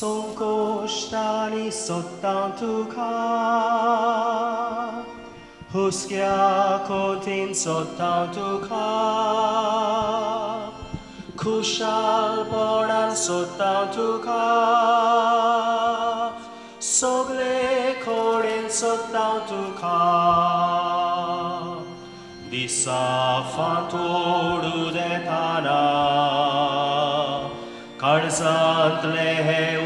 そうこうしたりそったんとかふすきゃこてんそったんとかくしゃるぼらんそったんとかそぐれこれんそったんとか Disafantoru de Tana Karzant lehe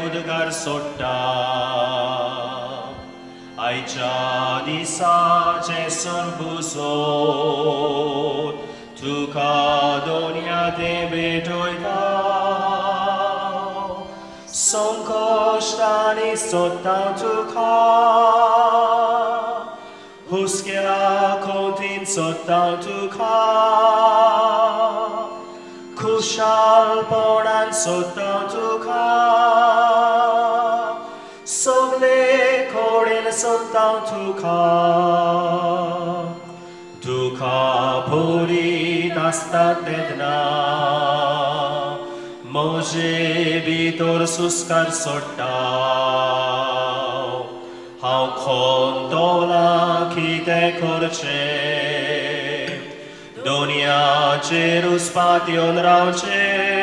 दिसाचे सरभुसो तुका दोनया ते भेटोयता संकोश्टानी सोदता तुका हुस्क्या खोतीन सोदता तुका खुशालपणान सोदता तुका सगळे pleasant down to come. 두가 불이 났다 때나 모제 비돌 수스칼 쏠다 How condola kite corce Donia cerus pation rauce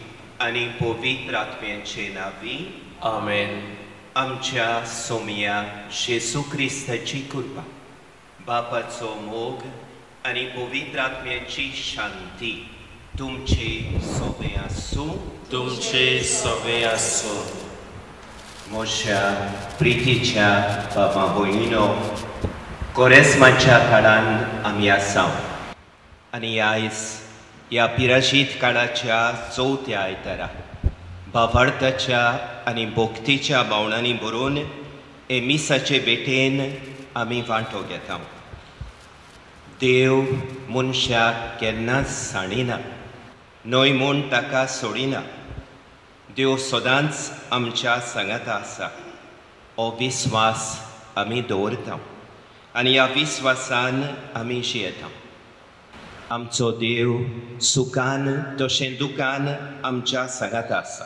पवित्र आत्म्याचे नावी Amen. आमच्या सोमया शेसू क्रिस्ताची कृपा बापाचो मोग आणि पवित्र आत्म्याची शांती तुमचे सोबे आसूं तुमचे सवे असो म्हज्या प्रितीच्या बाबा भयणीनो कोरेस्माच्या काळान आमी आसा आनी आयज ह्या पिराशीत काळाच्या चवथ्या आयतारा. भावार्थाच्या आनी भोक्तीच्या भावनांनी भरून एमिसाचे बेटेन आमी वांटो घेता देव मनशाक केन्नाच साणिना न्हय म्हूण ताका सोडिना. देव सदांच आमच्या सांगाता आसा. हो विस्वास आमी दवरता आनी ह्या विस्वासान आमी जियेता आमचो देव सुखान तशें दुकान आमच्या सांगात आसा.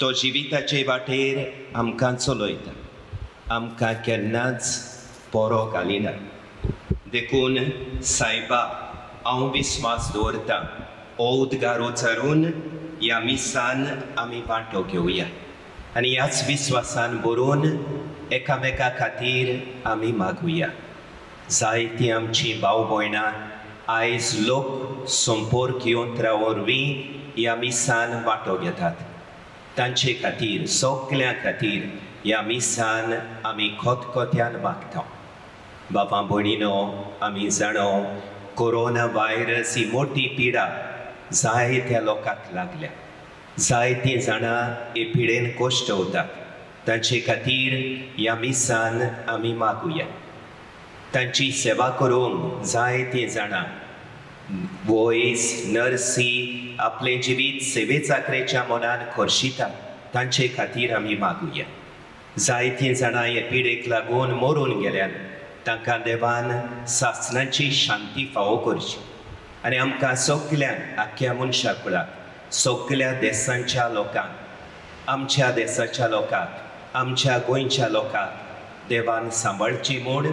तो जिविताचे वाटेर आमकां चलयता. आमकां केन्नाच बरो घालिना. देखून सायबा हांव विस्वास दवरतां हो उद्गार उचारून ह्या मिसान आमी वांटो घेवया आनी ह्याच विस्वासान बरोवन एकामेका खातीर आमी मागुया. जायतीं आमचीं भाव भयणां आयज लोक संपर्क येवन वरवीं ह्या मिसान वांटो घेतात. तांचे खातीर सगळ्यां खातीर ह्या मिसान आमी खोतखोत्यान मागता बाबा भयणीनो आमी जाणो कोरोना व्हायरस ही मोठी पिडा जायत्या लोकांक लागल्या. जायतीं जाणां हे पिडेन कश्ट होतात. तांचे खातीर ह्या मिसान आमी मागुया. तांची सेवा करूंक जायतीं जाणां. वॉयस नर्सी आपले जिवीत सेवे चाकरेच्या मनान खोर्शिता तांचे खातीर आमी मागुया. जायतीं जाणां हे पिडेक लागून मरून गेल्यान तांकां देवान सासनाची शांती फावो करची. आनी आमकां सगल्यांक आख्या मनशा कुळाक सगल्या देसांच्या लोकांक आमच्या देसाच्या लोकांक आमच्या गोंयच्या लोकांक देवान सांबाळची म्हूण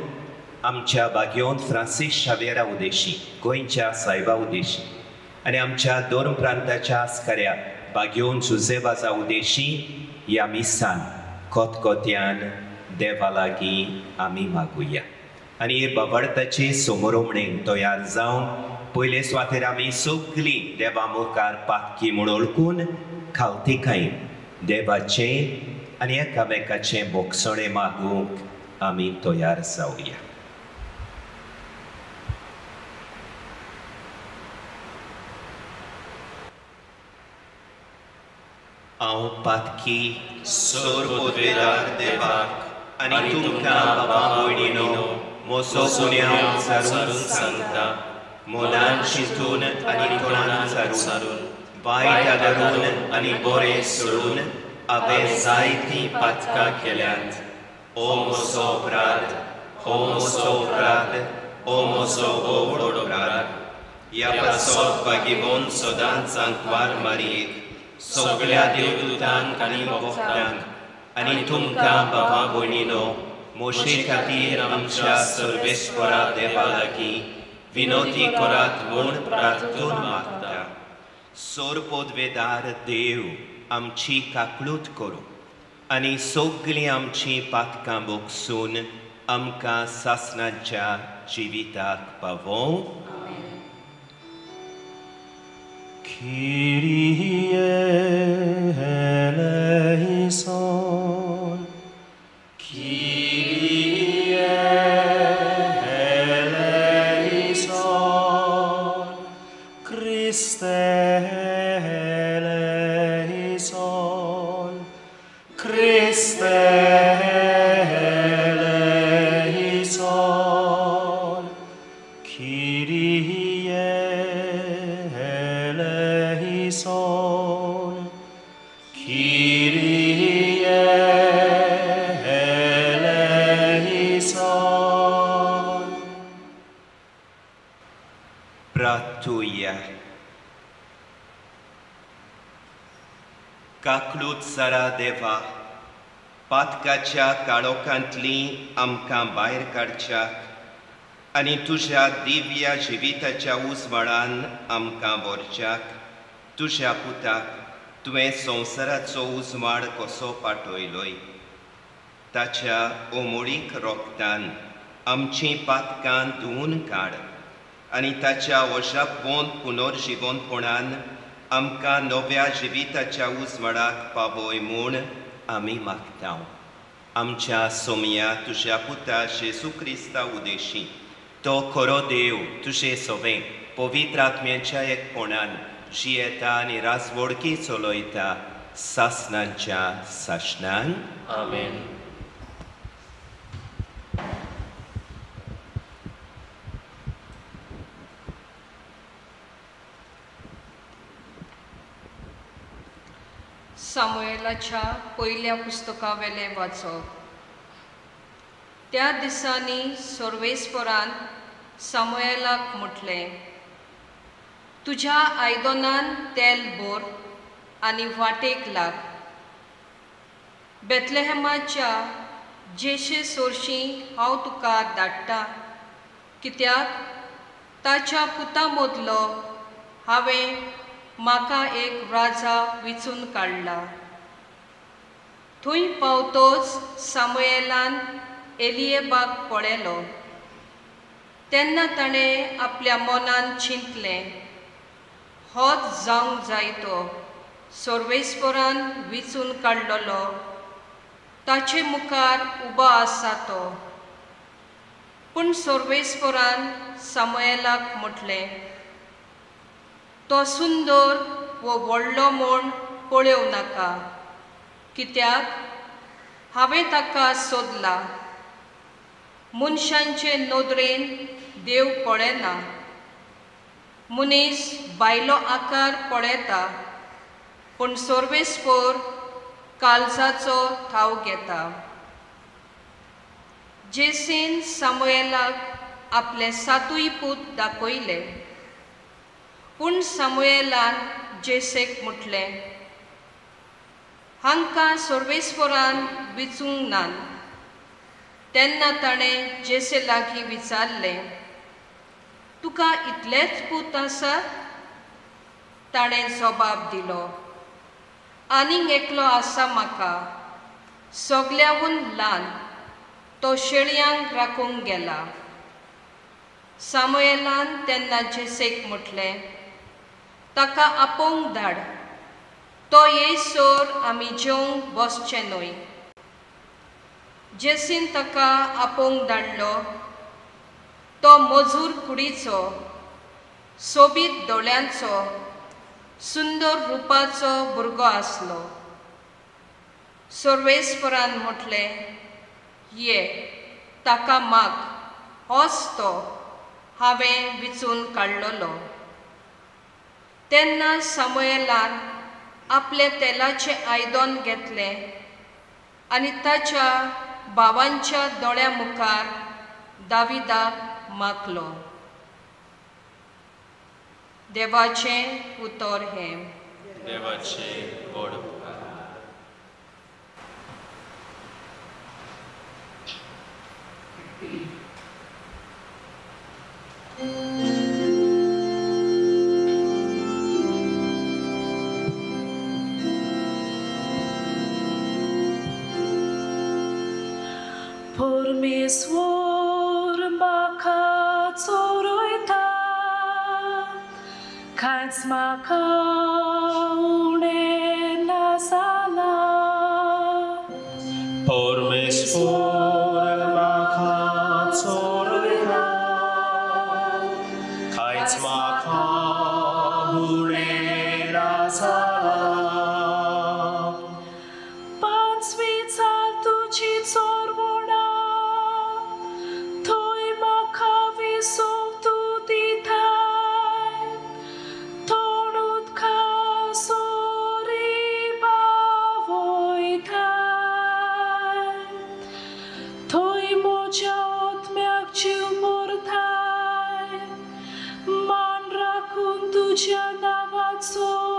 आमच्या बागेवन फ्रांसीस शावेरा उदेशी गोंयच्या सायबा उदेशी आनी आमच्या दोन प्रांताच्या आस्कऱ्या बागेवन जुजेबाजा उदेशी ह्या मिसान कोतकोत्यान देवा लागीं आमी मागुया. आनी हे बाबार्थाचे समोरोमणेक तयार जावन पयले सुवातेर आमी सगळीं देवा मुखार पातकी म्हूण ओळखून खावतीकाय देवाचे आनी एकामेकाचे बोगसणें मागूंक आमी तयार जावया हांव पातकी सोर पोदवेदार देवाक आनी तुमकां बाबा भयणीनो मोसो पुण्याक सारून सांगता मोलान चिंतून आनी तोंडान सारून वायट आदरून आनी बरें सोडून हांवें जायतीं पातकां केल्यात ओ मोसो अपराध ओ मोसो अपराध ओ मोसो ओवड अपराध ह्या पासोक बागिबोन सदांच सांकवार मारयेक सगळ्या देवदूतांक आनी भक्तांक आनी तुमकां बाबा भयणीनो मोशे खातीर आमच्या सर्वेस्परा देवा लागीं विनोदी करात म्हूण प्रार्थून मागता सोर Kyrie सरा देवा पातकाच्या काळोखांतली आमकां भायर काडच्याक आनी तुज्या दिव्या जिविताच्या उजवाडान आमकां भरच्याक तुज्या पुताक तुवें संवसाराचो उजवाड कसो पाठयलोय ताच्या ओमोळीक रोगतान आमचीं पातकां धुवन काड आनी ताच्या वशापोन पुनर्जिवनपणान आमकां नव्या जिविताच्या उजवाडाक पावय म्हूण आमी मागता आमच्या सोमया तुज्या पुता जेजू क्रिस्ता उदेशी तो खरो देव तुजे सोबे पवित्र आत्म्याच्या एकपणान जियेता आनी राजवडकी चलयता सासणांच्या सासणान Amen. सामुएलाच्या पयल्या पुस्तका वेले वाचप त्या दिसांनी सर्वेस्वरान सामुएलाक म्हटलें तुज्या आयदनान तेल भोर आनी वाटेक लाग. बेतलेहमाच्या जेशे सोरशीं हांव तुका धाडटा. कित्याक? ताच्या पुता मदलो हांवें म्हाका एक राजा विचून काडला थंय पावतोच सामुएलान एलियेबाक पळयलो तेन्ना ताणें आपल्या मनान चिंतलें होच जावंक जाय तो सर्वेस्परान विचून काडलोलो ताचे मुखार उबो आसा तो पूण सर्वेस्परान सामुएलाक म्हटलें तो सुंदर वो व्हडलो म्हूण पळोवं नाका. कित्याक? हांवें ताका सोदला. मनशांचे नदरेन देव पळयना मनीस बायलो आकार पळयता पूण सर्वेस्पोर काळजाचो ठाव घेता. जेसीन सामुएलाक आपले सातूय पूत दाखयले. पूण सामुएलान जेसेक म्हटलें हांकां सर्वेस्परान विचूंक नान। तेन्ना ताणें जेसे लागीं विचारलें तुका इतलेच पूत आसा? ताणें जबाब दिलो आनीक एकलो आसा म्हाका सगल्याहून ल्हान तो शेळयांक राखूंक गेला। सामुएलान तेन्ना जेसेक म्हटलें ताका आपोवंक धाड तो येसोर आमी जेवंक बसचे न्हय जेसीन ताका आपोवंक धाडलो तो मजूर कुडीचो सोबीत दोळ्यांचो सुंदर रुपाचो भुरगो आसलो सर्वेश्वरान म्हटले ये ताका माग होच तो हांवें विचून काडलोलो तेन्ना समयलान आपले तेलाचें आयदन घेतलें आनी ताच्या भावांच्या दोळ्या मुखार दाविदाक माखलो. देवाचें उतर हें. देवाचें Kein mag Lucia saw.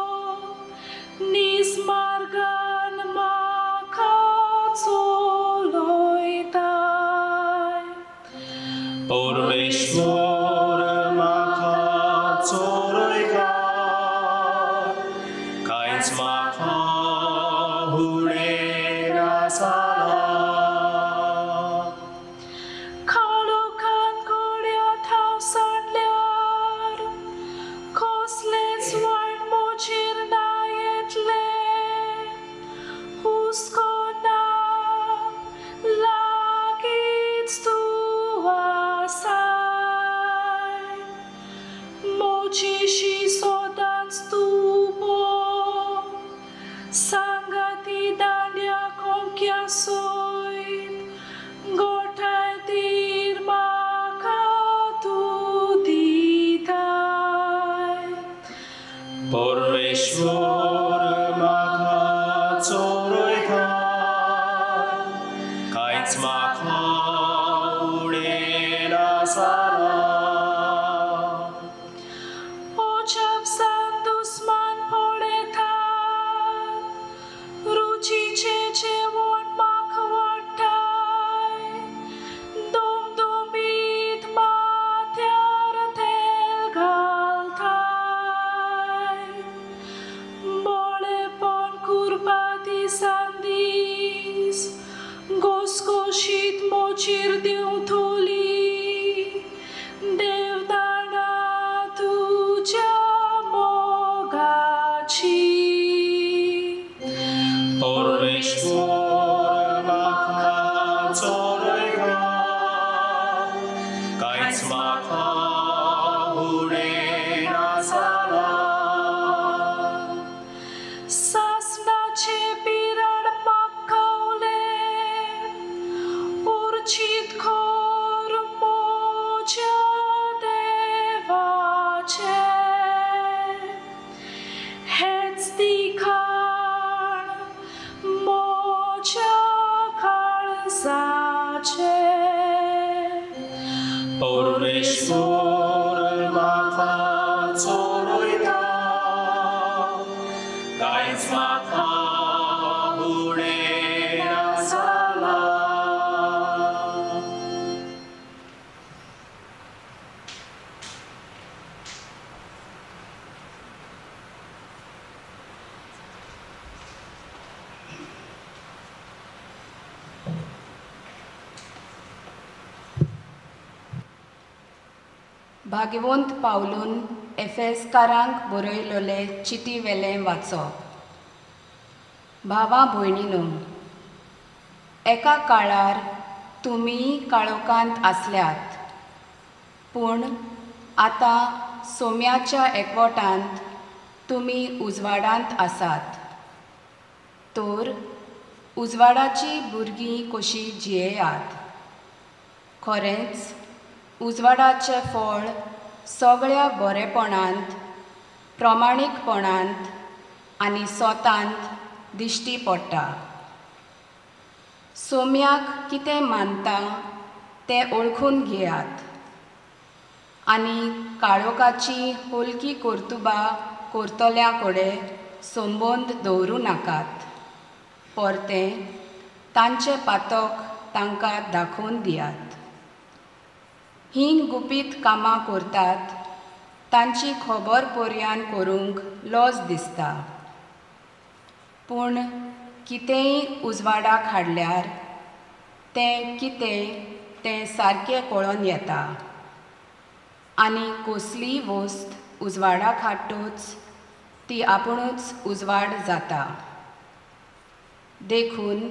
Ahura. भाग्यवंत पावलून एफेस्कारांक बरयलोले चिती वेले वाचप भावा भयणीनो एका काळार तुमी काळोखांत आसल्यात पूण आतां सोम्याच्या एकवटांत तुमी उजवाडांत आसात. तर उजवाडाची भुरगीं कशीं जियेयात? खरेंच उजवाडाचें फळ सगळ्या बरेपणांत प्रमाणीकपणांत आनी सोतांत दिश्टी पडटा. सोम्याक कितें मानता तें ओळखून घेयात. आनी काळोखाची होलकी कर्तुबा करतल्या कडेन संबंद दवरूं नाकात. परतें तांचें पातक तांकां दाखोवन दियात. हीं गुपीत कामां करतात तांची खबर पर्यान करूंक लज दिसता. पूण कितेंय उजवाडाक हाडल्यार तें कितें तें सारकें कळोन येता. आनी कसलीय वस्त उजवाडाक हाडटूच ती आपुणूच उजवाड जाता. देखून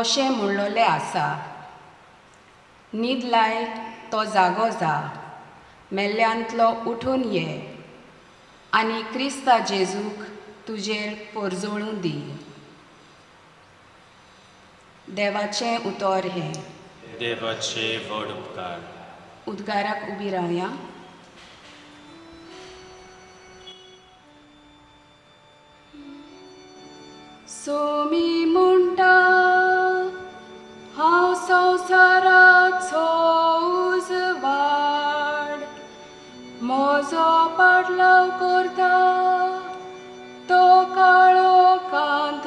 अशें म्हणलोलें आसा न्हीद लाय तो जागो जा. मेल्ल्यांतलो उठून ये. आनी क्रिस्ता जेजूक तुजेर परजोळूं दी. देवाचें उतर हें. देवाचे व्हड उपकार. उद्गाराक उबी रावया सोमी म्हणटा हांव संवसाराचो पाडलाव करता तो काळो कांत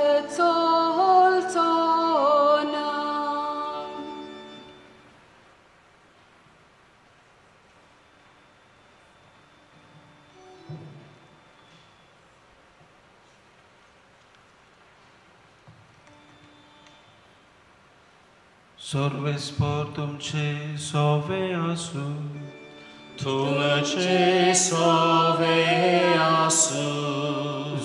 सोवे आसू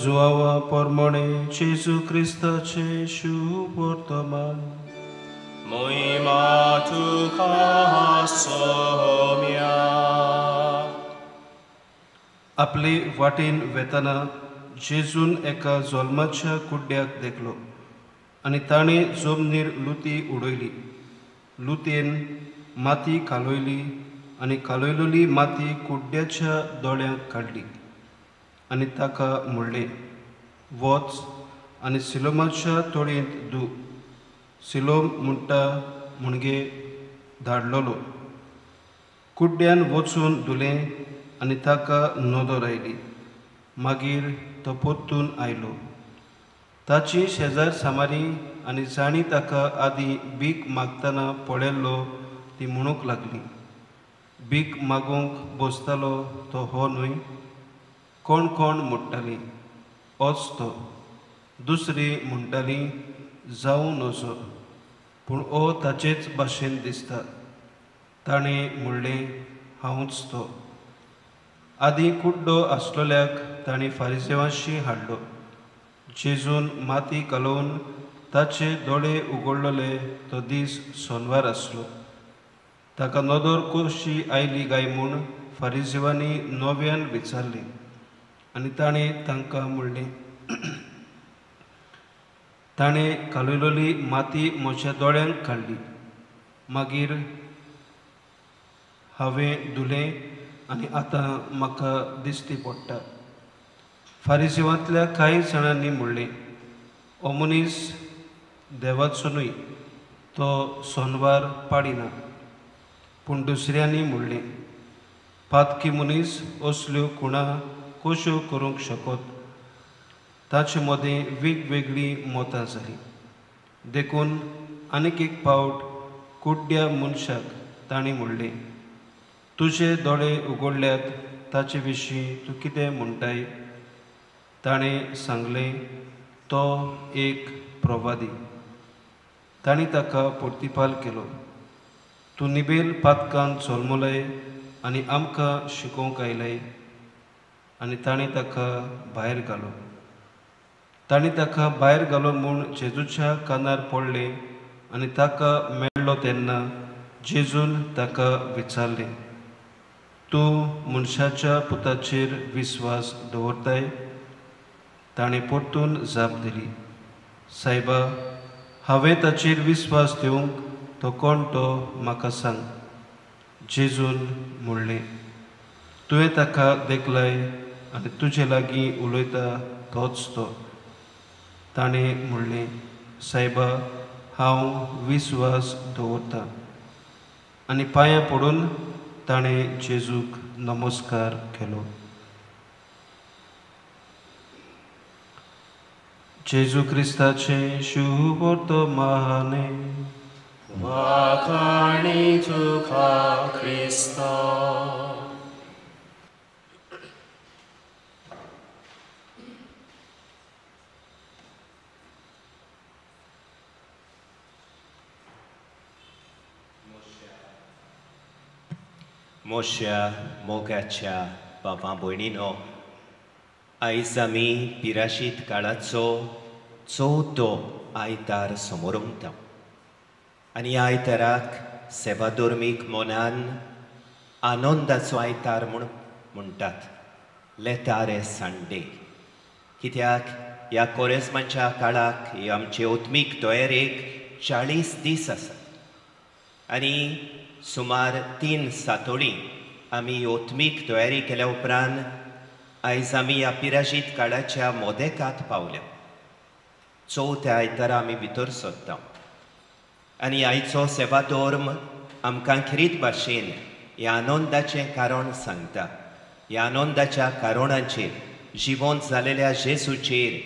जुआवा परमणे जेजू क्रिस्ताचे शुभ वर्तमान मोहिमा तुका सोम्या आपले वाटेन वेतना जेजून एका जल्माच्या कुड्ड्याक देखलो आनी ताणें जमनीर लुती उडयली लुतेन माती कालोयली आनी कालोयलोली माती कुड्ड्याच्या दोळ्यांक काडली आनी ताका म्हणलें वच आनी सिलोमाच्या तोळयेंत धू सिलोम म्हणटा म्हणगे धाडलोलो. कुड्ड्यान वचून धुलें आनी ताका नोदोर आयली मागीर तो पोत्तून आयलो. ताची शेजार सामारी आनी जाणी ताका आदीं भीक मागतना पळयल्लो ती म्हणूंक लागली. भीक मागूंक बसतालो तो हो न्हय कोण कोण म्हणटाली होच तो दुसरी म्हणटाली जावं नजो पूण ओ ताचेच भाशेन दिसता ताणें म्हणलें हांवूच तो आदीं कुड्डो आसलोल्याक ताणें फारिसेवांशी हाडलो जेजून माती कालोवन ताचे दोळे उगडलोले तो दीस सोनवार आसलो ताका नदर कशी आयली गाय म्हूण फारिजिवांनी नव्यान विचारली. आनी ताणें तांकां म्हणलें ताणें कालयलोली माती म्हज्या दोळ्यांक काडली मागीर हांवें धुलें आनी आतां म्हाका दिश्टी पडटा फारिजिवांतल्या कांय जाणांनी म्हणलें हो मनीस देवाचो न्हय तो सोनवार पाडिना. पूण दुसऱ्यांनी म्हणलें पातकी मनीस असल्यो कुणा कश्यो करूंक शकत? ताचे मदें वेगवेगळीं मतां जालीं देखून आनीक एक पावट कुड्ड्या मनशाक ताणें म्हणलें तुजे दोळे उगडल्यात ताचे विशीं तूं कितें म्हणटाय? ताणें सांगलें तो एक प्रवादी. ताणें ताका प्रतिपाल केलो. तूं निबेल पातकान जल्मलय आनी आमकां शिकोवंक आयलाय. आनी ताणें ताका भायर घालो. ताणें ताका भायर घालो म्हूण जेजूच्या कानार पडलें आनी ताका मेळ्ळो तेन्ना जेजून ताका विचारलें तूं मनशाच्या पुताचेर विस्वास दवरताय? ताणें परतून जाप दिली सायबा हांवें ताचेर विस्वास दिवंक तो कोण तो म्हाका सांग जेजून म्हणलें तुवें ताका देखलय आनी तुजे लागीं उलयता तोच तो ताणें म्हणलें सायबा हांव विस्वास दवरतां आनी पांयां पडून ताणें जेजूक नमस्कार केलो जेजू क्रिस्ताचें शुभ वर्तमाने Μακάρι του Χριστό. Moshe Mogacha Bavambuinino Aizami Pirashit Karatso Tsoto Aitar somoronta. आनी ह्या आयताराक सेवाधोर्मीक मोनान आनंदाचो आयतार म्हूण म्हणटात लेता रे सांडे कित्याक ह्या कोरेजमाच्या काळाक ही आमचे ओत्मीक तयारेक चाळीस दीस आसात आनी सुमार तीन सातोळी आमी ओत्मीक तयारी केल्या उपरांत आयज आमी ह्या पिराशीत काळाच्या मोदेकात पावल्या चवथ्या आयतारा आमी भितर सोदता आनी आयचो सेवा धोर्म आमकां खरीत भाशेन ह्या आनंदाचें कारण सांगता ह्या आनंदाच्या कारोणाचेर जिवंत जालेल्या जेसूचेर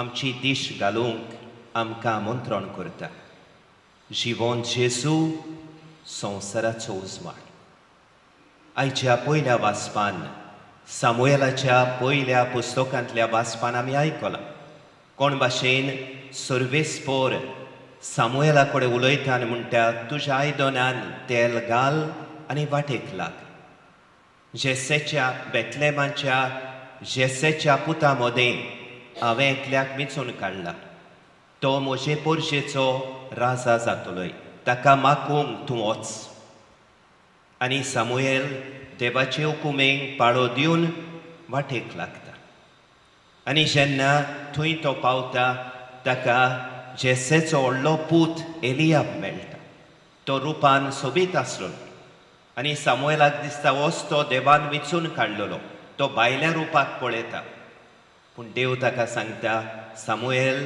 आमची दिश घालूंक आमकां आमंत्रण करता जिवंत जेसू संवसाराचो उजवाड आयच्या पयल्या वाचपान सामुएलाच्या पयल्या पुस्तकांतल्या वाचपान आमी आयकलां कोण भाशेन सर्वेस्पोर सामुएला कडेन उलयता आनी म्हणटा तुज्या आयदनान तेल घाल आनी वाटेक लाग. जेसेच्या बेतलेमाच्या जेसेच्या पुता मदें हांवें एकल्याक मिचून काडला तो म्हजे पोरशेचो राजा जातलोय. ताका मागूंक तूं वच आनी सामुएल देवाचे हुकुमेक पाळो दिवन वाटेक लागता. आनी जेन्ना थंय तो पावता ताका जेसेचो व्हडलो पूत एलियाब मेळटा तो रुपान सोबीत आसलो आनी सामुएलाक दिसता वच तो देवान वेंचून काडलेलो तो भायल्या रुपाक पळयता पूण देव ताका सांगता सामुएल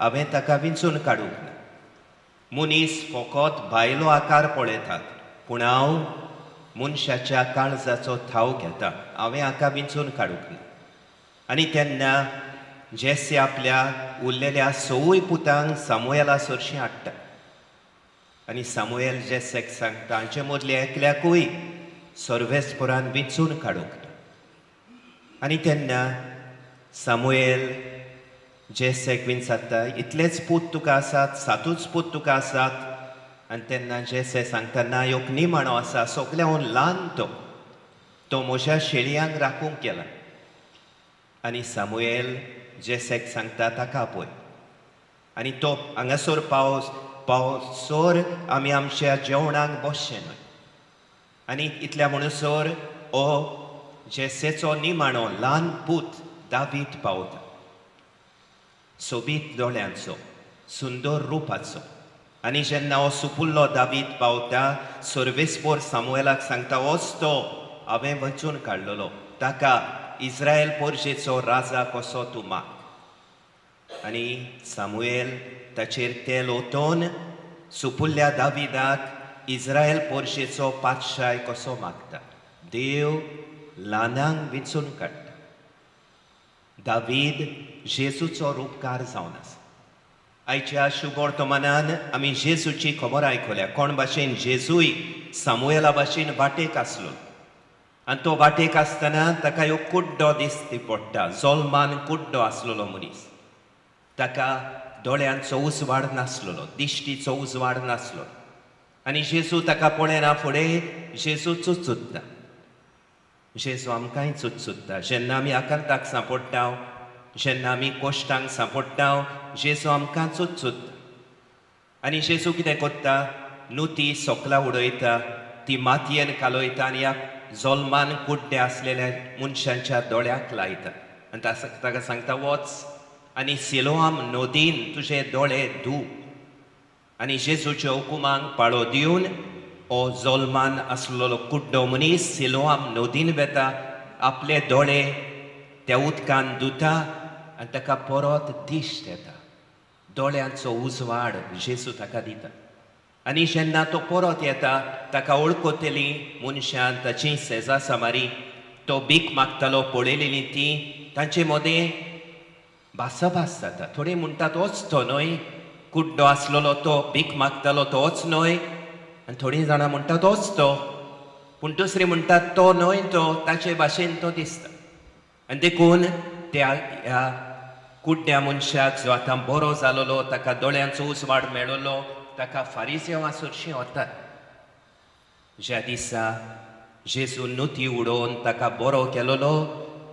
हांवें ताका विंचून काडूंक ना मनीस फकत भायलो आकार पळयतात पूण हांव मनशाच्या काळजाचो थाव घेता हांवें हाका विंचून काडूंक ना आनी तेन्ना जेसे आपल्या उरलेल्या सवय पुतांक सामुएला सरशीं हाडटा. आनी सामुएल जेसेक सांगता तांचे मदले एकल्याकूय सर्वेस्पुरान विचून काडूंक ना. आनी तेन्ना सामुएल जेसेक सांगता इतलेच पूत तुका आसात सातूच पूत तुका आसात आनी तेन्ना जेसे सांगता ना योग निमाणो आसा सगल्याहून ल्हान तो. तो म्हज्या शेळयांक राखूंक गेला आनी सामुएल जेसेक सांगता ताका पळय आनी तो हांगासर पावस पावसोर आमी आमच्या जेवणाक बसचे न्हय आनी इतल्या म्हणसर हो जेसेचो निमाणो ल्हान पूत दावीत पावता सोबीत दोळ्यांचो सुंदर रुपाचो आनी जेन्ना हो सुपुल्लो दावीत पावता सर्वेस्पोर सामुएलाक सांगता होच तो हांवें वचून काडलेलो ताका इस्रायल पोरशेचो राजा कसो तूं माग आनी सामुएल ताचेर तेल ओतोन सुपुल्ल्या दाविदाक इस्रायल पोरशेचो पातशाय कसो मागता? देव ल्हानांक विंचून काडटा. दावीद जेजूचो रूपकार जावन आसा. आयच्या शुभोर्तमानान आमी जेजूची खबर आयकल्या कोण भाशेन? जेजूय सामुएला भाशेन वाटेक आसलो. आनी तो वाटेक आसतना ताका ह्यो कुड्डो दिसती पडटा जोल्मान कुड्डो आसलेलो मनीस ताका दोळ्यांचो उजवाड नासलेलो दिश्टीचो उजवाड नासलो आनी जेजू ताका पळयना फुडें जेजू चुचुत्ता जेजू आमकांय चुचुत्ता जेन्ना आमी आकांताक सांपडटा जेन्ना आमी कोश्टांक सांपडटा जेजू आमकां चुचुत्ता आनी जेजू कितें कोत्ता नुती सोकला उडयता ती मातयेन कालोयता आनी ह्या जोल्मान कुड्डे आसलेल्या मनशांच्या दोळ्याक लायता आनी ताका ताका सांगता वच आनी सिलोआम नदीन तुजे दोळे धू. आनी जेजूच्या हुकुमांक पाळो दिवन हो जोल्मान आसलेलो कुड्डो मनीस सिलोआम नोदीन वेता आपले दोळे त्या उदकान धुता आनी ताका परत दिश्ट येता दोळ्यांचो उजवाड जेजू ताका दिता. आनी जेन्ना तो परत येता ताका वळखतली मनशान ताची सेजा समारी तो बीक मागतालो पळयलेली ती तांचे मदें भासाभास जाता थोडे म्हणटात होच तो न्हय कुड्डो आसलेलो तो भीक मागतालो तोच न्हय आनी थोडीं जाणां म्हणटात तोच तो पूण दुसरी म्हणटात तो न्हय तो ताचे भाशेन तो दिसता आनी देखून त्या ह्या कुड्ड्या मनशाक जो आतां बरो जालोलो ताका दोळ्यांचो उजवाड मेळलो ताका फारिसेव आसुरशीं वतात ज्या दिसा जेजू नुती उडोवन ताका बरो केलोलो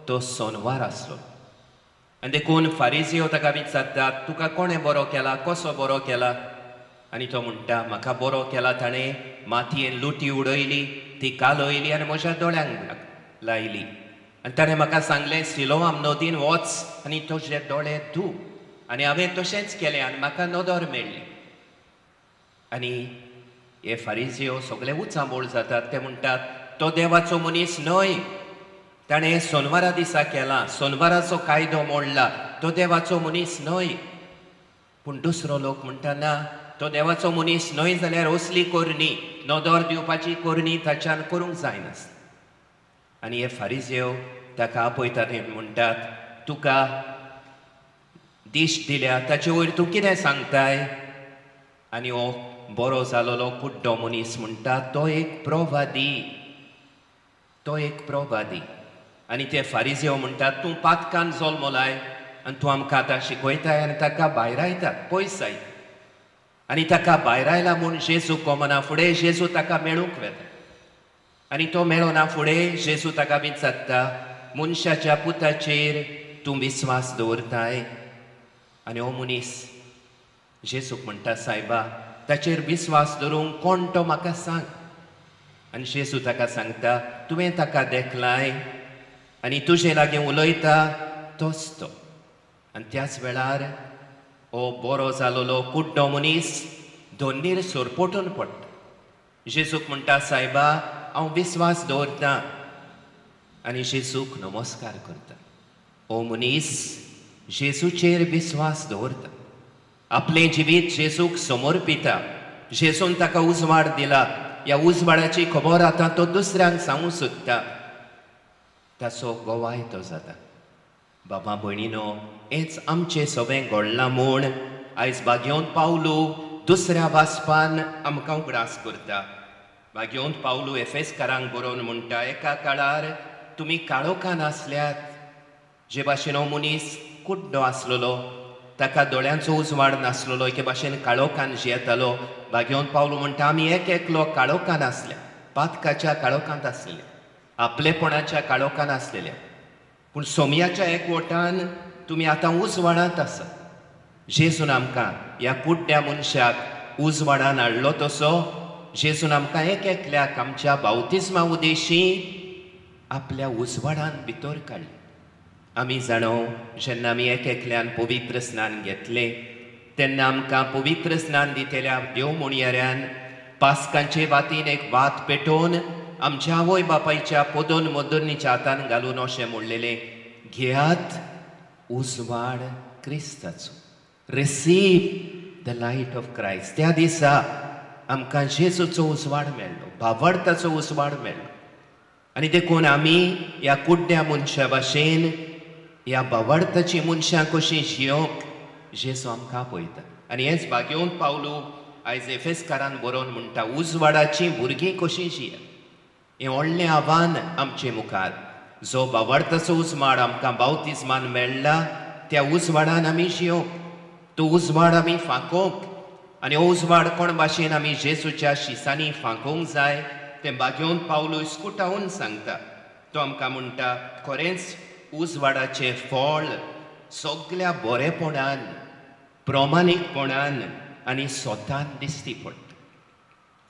तो सोनवार आसलो आनी देखून फारिजियो ताका विचारतात तुका कोणें बरो केला कसो बरो केला आनी तो म्हणटा म्हाका बरो केला ताणें मातयेन लुटी उडयली ती कालयली आनी म्हज्या दोळ्यांक लायली आनी ताणें म्हाका सांगलें सिलोआम नदीन वच आनी तुजे दोळे धू आनी हांवें तशेंच केलें आनी म्हाका नदर मेळ्ळी आनी हे फारिजियो सगळे उचांबोळ जातात. ते म्हणटात तो देवाचो मनीस न्हय. ताणें सोनवारा दिसा केला. सोनवाराचो कायदो मोडला. तो देवाचो मनीस न्हय. पूण दुसरो लोक म्हणटा ना तो देवाचो मनीस न्हय जाल्यार असली कोरणी नदर दिवपाची कोरणी ताच्यान करूंक जायनासता आनी हे फारिजेव ताका आपयतात म्हणटात तुका दिश्ट दिल्या ताचे वयर तूं कितें सांगताय? आनी हो बरो जालोलो कुड्डो मनीस म्हणटा तो एक प्रवादी तो एक प्रवादी आनी ते फारिजेव म्हणटात तूं पातकान जल्म लाय आनी तूं आमकां आतां शिकयताय आनी ताका भायर आयतात पयस आयता आनी ताका भायर आयला म्हूण जेजू कोमना फुडें जेजू ताका मेळूंक वेता आनी तो मेळोना फुडें जेजू ताका विचारता मनशाच्या पुताचेर तूं विस्वास दवरताय आनी हो मनीस जेजूक म्हणटा सायबा ताचेर विस्वास धरूंक कोण तो म्हाका सांग आनी शेसू ताका सांगता तुवें ताका देखलाय आनी तुजे लागीं उलयता तोच तो आनी त्याच वेळार हो बरो जालोलो कुड्डो मनीस दोनीर सोरपोटून पडटा जेजूक म्हणटा सायबा हांव विस्वास दवरतां आनी जेजूक नमस्कार करता हो मनीस जेजूचेर विस्वास दवरता आपलें जिवीत जेजूक समर्पिता जेजून ताका उजवाड दिला. ह्या उजवाडाची खबर आतां तो दुसऱ्यांक सांगूंक सोदता ताचो गोवाय तो जाता. बाबा भयणीनो हेच आमचें सगळें घडलां म्हूण आयज बागेवन पावलो दुसऱ्या वाचपान आमकां उगडास करता. बागेवन पावलो एफेसकारांक बरोवन म्हणटा एका काळार तुमी काळोखान आसल्यात. जे भाशेन हो मनीस कुड्डो आसलेलो ताका दोळ्यांचो उजवाड नासलेलो एके भाशेन काळोखान जियेतालो. बागेवंत पावलो म्हणटा आमी एक एकलो काळोखान आसल्या पातकाच्या काळोखांत आसलेले आपलेपणाच्या काळोखान आसलेले. पूण सोमयाच्या एकवटान तुमी आतां उजवाडांत आसा. जेजून आमकां ह्या कुड्ड्या मनशाक उजवाडान हाडलो तसो जेजून आमकां एक एकल्याक आमच्या बावतिस्मा उदेशी आपल्या उजवाडान भितर काडले. आमी जाणो जेन्ना आमी एक एकल्यान पवित्र स्नान घेतलें तेन्ना आमकां पवित्र स्नान दितेल्या देव म्हणयाऱ्यान पास्कांचे वातीन एक वात पेटोवन आमच्या आवय बापायच्या पोदोन मोदोनीच्या हातान घालून अशें म्हणलेलें घेयात उजवाड क्रिस्ताचो receive the light of Christ त्या दिसा आमकां जेजूचो उजवाड मेळ्ळो भावार्थाचो उजवाड मेळ्ळो. आनी देखून आमी ह्या कुड्ड्या मनशा भाशेन ह्या भावार्थाची मनशां कशीं जियोंक जेजू आमकां पळयता. आनी हेंच बागेवंत पावलो आयज एफेसकारान बरोवन म्हणटा उजवाडाची भुरगीं कशीं जिया? हें व्हडलें आव्हान आमचे मुखार. जो भावार्थाचो उजवाड आमकां बावतिजमान मेळ्ळा त्या उजवाडान आमी जियोंक. तो उजवाड आमी फांकोवंक आनी हो उजवाड कोण भाशेन आमी जेजूच्या शिसांनी फांकोवंक जाय तें बागेवंत पावलो इस्कुटावून सांगता. तो आमकां म्हणटा खरेंच उजवाडाचें फळ सगल्या बरेपणान प्रमाणीकपणान आनी स्वतान दिसती पडटा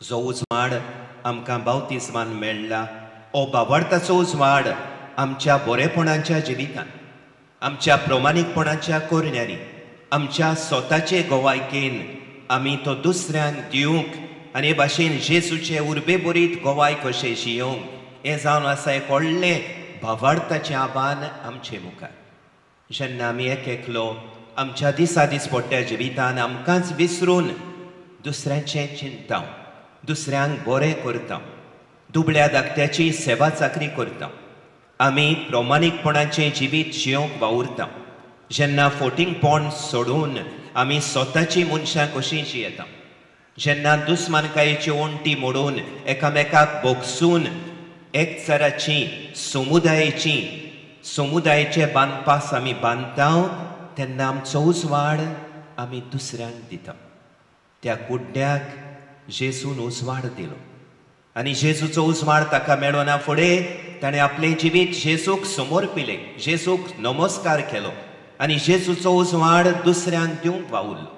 जो उजवाड आमकां बावतीजमान मेळ्ळा हो बाबार्थाचो उजवाड आमच्या बरेपणाच्या जिवितान आमच्या प्रमाणीकपणाच्या कोरण्यारी आमच्या स्वताचे गोवायकेन आमी तो दुसऱ्यांक दिवंक आनी भाशेन जेजूचे उर्बे बरीत गोवाय कशें जियोंक हें जावन आसा एक व्हडलें भावार्थाचें आव्हान आमचे मुखार. जेन्ना आमी एक एकलो आमच्या दिसा दीस पडट्या जिवितान आमकांच विसरून दुसऱ्यांचें चिंता दुसऱ्यांक बरें करता दुबळ्या धाकट्याची सेवा चाकरी करता. आमी प्रमाणीकपणाचें जिवीत जियोंक वावुरता. जेन्ना फोटींगपण सोडून आमी स्वताची मनशां कशीं जियेता. जेन्ना दुस्मानकायेची ओंटी मोडून एकामेकाक बोगसून एकचाराची समुदायाची समुदायाचे बांदपास आमी बांदता तेन्ना आमचो उजवाड आमी दुसऱ्यांक दिता त्या कुड्ड्याक जेजून उजवाड दिलो. आनी जेजूचो उजवाड ताका मेळोना फुडें ताणें आपलें जिवीत जेजूक समोर पिलें जेजूक नमस्कार केलो आनी जेजूचो उजवाड दुसऱ्यांक दिवंक वावुरलो.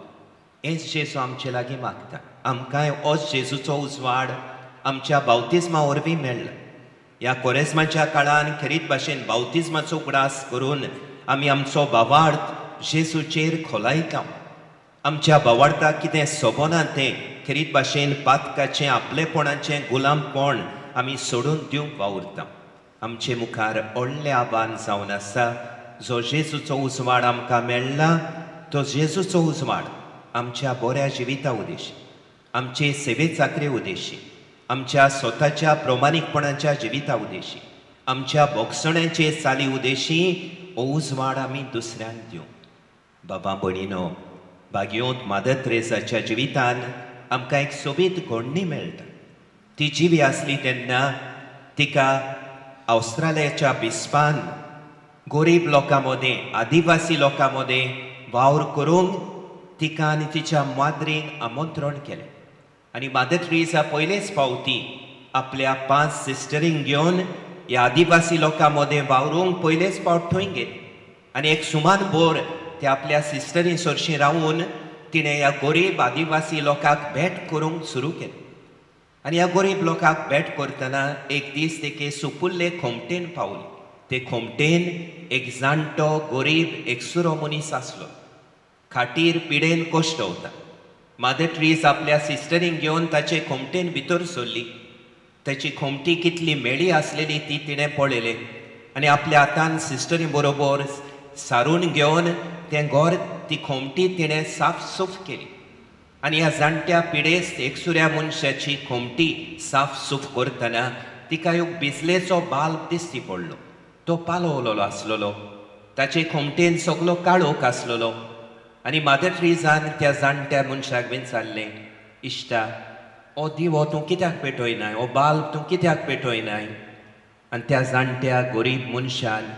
हेंच जेजू आमचे लागीं मागता. आमकांय होच जेजूचो उजवाड आमच्या बावतिजमा वरवीं मेळ्ळा ह्या कोरेस्माच्या काळान खरीत भाशेन बावतिजमाचो उगडास करून आमी आमचो भावार्थ जेजूचेर खोलायता आमच्या भावार्थाक कितें सोबना तें खरीत भाशेन पातकाचें आपलेपणाचें गुलामपण आमी सोडून दिवंक वावुरता. आमचे मुखार व्हडलें आव्हान जावन आसा. जो जेजूचो उजवाड आमकां मेळ्ळा तो जेजूचो उजवाड आमच्या बऱ्या जिविता उदेशी आमचे सेवे चाकरे उदेशी. आमच्या स्वताच्या प्रमाणीकपणाच्या जिविता उदेशी आमच्या बोगसण्याचे चाली उदेशी हो आमी दुसऱ्यांक दिवं बाबा भणीनो भाग्योंत मादर त्रेसाच्या जिवितान आमकां एक सोबीत घोडणी मेळटा. ती जिवी आसली तेन्ना तिका ऑस्ट्रेलियाच्या बिस्पान गरीब लोकां मदें आदिवासी लोकां मदें वावर करूंक तिका आनी तिच्या माद्रीक आमंत्रण केलें. आनी मादर ट्रिजा पयलेच फावटी आपल्या पांच सिस्टरींक घेवन ह्या आदिवासी लोकां मदें वावरूंक पयलेच फावट थंय गेले. आनी एक सुमान भोर ते आपल्या सिस्टरी सरशी रावून तिणें ह्या गरीब आदिवासी लोकांक भेट करूंक सुरू केलें. आनी ह्या गरीब लोकांक भेट करतना एक दीस तेके सुपुल्ले खोमटेन पावले. ते खोमटेन एक जाणटो गरीब एकसुरो मनीस आसलो. खाटीर पिडेन कश्ट होता. ट्रीज आपल्या सिस्टरींक घेवन ताचे खोमटेन भितर सरली ताची खोमटी कितली मेळी आसलेली ती तिणें पळयलें आनी आपल्या हातान सिस्टरी बरोबर सारून घेवन तें घर ती खोमटी तिणें साफ सूफ केली. आनी ह्या जाणट्या पिडेस्त एकसुऱ्या मनशाची खोमटी साफ सूफ करतना तिका एक बिजलेचो बाल्ब दिसती पडलो. तो पालोवलोलो आसलोलो ताचे खोमटेन सगलो काळोख आसलोलो आनी मादर ट्रिजान त्या जाणट्या मनशाक बीन विचारलें इश्टा हो दिवो तूं कित्याक पेटयनाय हो बाल्ब तूं कित्याक पेटयनाय आनी त्या जाणट्या गरीब मनशान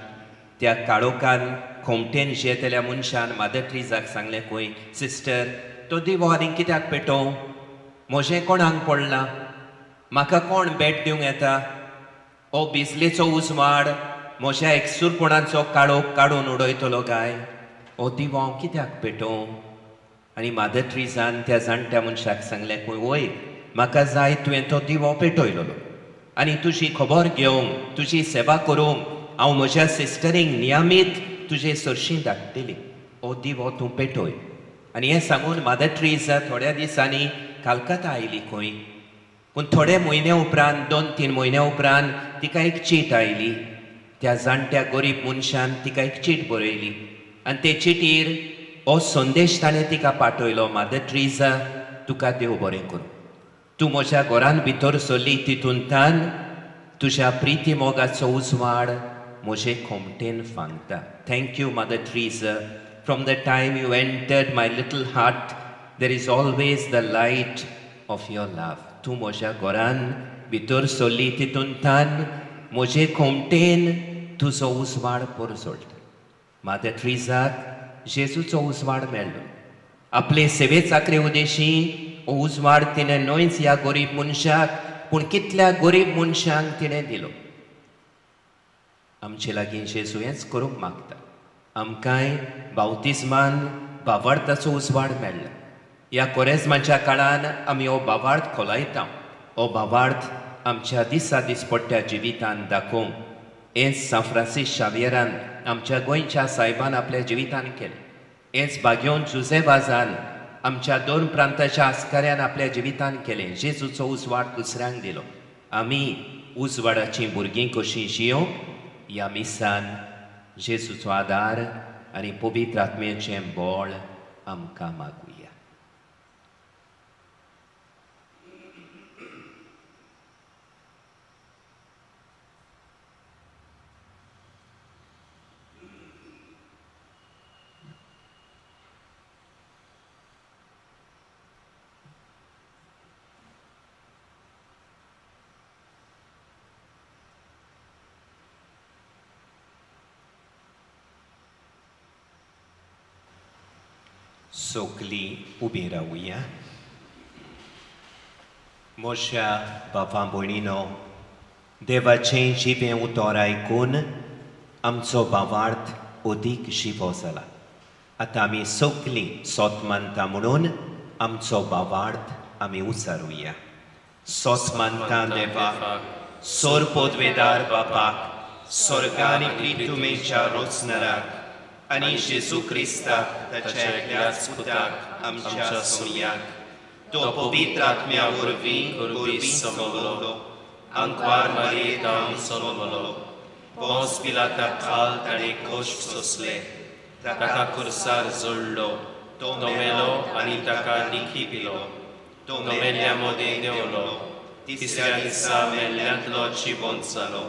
त्या काळोखान खोमटेन जेतल्या मनशान मादर ट्रिजाक सांगलें खंय सिस्टर तो दिवो आनी कित्याक पेटोव म्हजें कोणाक पडलां? म्हाका कोण बेट दिवंक येता? हो बिजलेचो उजवाड म्हज्या एकसुरपणाचो काळोख काडून उडयतलो काय? हो दिवो हांव कित्याक पेटोव? आनी मादर त्रिजान त्या जाणट्या मनशाक सांगलें खंय वय म्हाका जाय तुवें तो दिवो पेटयलोलो. आनी तुजी खबर घेवंक तुजी सेवा करूंक हांव म्हज्या सिस्टरींक नियमीत तुजे सरशीं धाडटली. हो दिवो तूं पेटय. आनी हें सांगून मादर ट्रिजा थोड्या दिसांनी कालकत्ता आयली खंय. पूण थोडे म्हयन्या उपरांत दोन तीन म्हयन्या उपरांत तिका एक चीट आयली. त्या जाणट्या गरीब मनशान तिका एक चीट बरयली. आनी ते चिटीर हो संदेश ताणें तिका पाठयलो मादर ट्रिजा तुका देव बरें करूं तूं म्हज्या घरान भितर सरली तितूंतान तुज्या प्रिती मोगाचो उजवाड म्हजे खोमटेन फांगता थँक्यू मादर Teresa from the time you entered my little heart there is always the light of your love तूं म्हज्या घरान भितर सरली तितूंतान म्हजे खोमटेन तुजो उजवाड परसोडटा मादर ट्रिजाक जेजूचो उजवाड मेळ्ळो आपले सेवे चाकरे उदेशी हो उजवाड तिणें न्हयच ह्या गरीब मनशाक पूण कितल्या गरीब मनशांक तिणें दिलो. आमचे लागीं जेजू हेंच करूंक मागता. आमकांय बावतिजमान भावार्थाचो उजवाड मेळ्ळा ह्या कोरेजमाच्या काळान आमी हो बावार्थ खोलायता हो बावार्थ आमच्या दिसा दिसपट्ट्या जिवितान दाखोवंक हेंच सान फ्रांसीस शावियरान आमच्या गोंयच्या सायबान आपल्या जिवितान केलें हेंच बागेवन जुजेबाजान आमच्या दोन प्रांताच्या आस्काऱ्यान आपल्या जिवितान केलें जेजूचो उजवाड दुसऱ्यांक दिलो आमी उजवाडाची भुरगीं कशीं जियोंक ह्या मिसान जेजूचो आदार आनी पवित्र आत्म्याचें बोळ आमकां मागुया सोकली उबी रावुया मोशा बापा भयणीनो देवाचें जिवें उतर आयकून आमचो भावार्थ अदीक जिवो जाला आतां आमी सोकली सोत मानता म्हणून आमचो भावार्थ आमी उचारुया सोत मानता देवाक सोर पोदवेदार बापाक स्वर्गानी प्रितुमेच्या रोचनराक आनी जेजू क्रिस्ताक ताच्या एकल्याच पुताक आमच्या सोय्याक तो पवित्र आत्म्या वरवीं वरवीं समवलो अंकवार मारयेक हांव चलवलो पोंस पिलाताक खाल ताणें कोश्ट सोंसले ताका खुर्सार जोडलो तो मेलो आनी ताका निखी पिलो तो मेल्ल्या मोदें देंवलो तिसऱ्या दिसा मेल्ल्यांतलो जिवंत जालो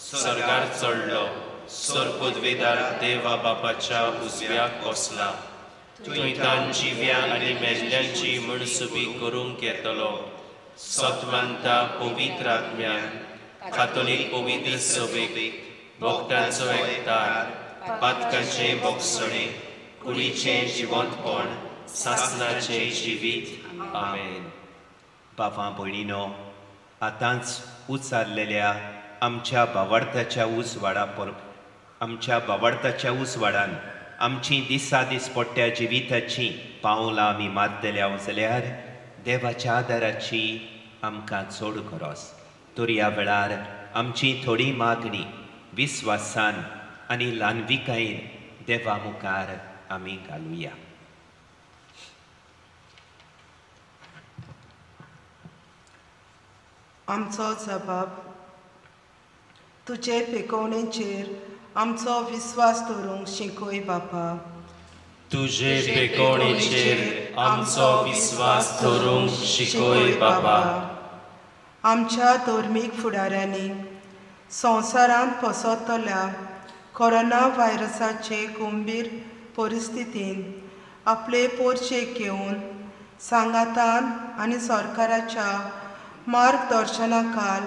स्वर्गार चडलो स्वर्गोद्वेदार देवा बापाच्या उजव्याक बसला थंय तान जिव्या आनी मेल्ल्यांची म्हणसुबी करूंक येतलो सत्मांता पवित्र आत्म्यान कातोलीक पवित्र सभेक भक्तांचो एकतार पातकांचे बोगसणे कुडीचें जिवंतपण सासणाचें जिवीत आमेन बाबा भयणीनो आतांच उचारलेल्या आमच्या भावार्थाच्या उजवाडा पर आमच्या भावार्थाच्या उसवाडान आमची दिसा दीस पडट्या जिविताची पावलां आमी मारतल्या जाल्यार देवाच्या आदाराची आमकां चड गरज तर ह्या वेळार आमची थोडी मागणी विस्वासान आनी ल्हानविकायेन देवा मुखार आमी घालुया. आमचो जबाब तुजे पिकोवणेचेर आमचो विस्वास दवरूंक शिकय बापा. तुजे बेकोणेचेर आमचो विस्वास दवरूंक शिकोय बाबा आमच्या धर्मीक फुडाऱ्यांनी संवसारांत पसरतल्या कोरोना व्हायरसाचे गंभीर परिस्थितीन आपले पोरचेक घेवन सांगातान आनी सरकाराच्या मार्गदर्शना खाल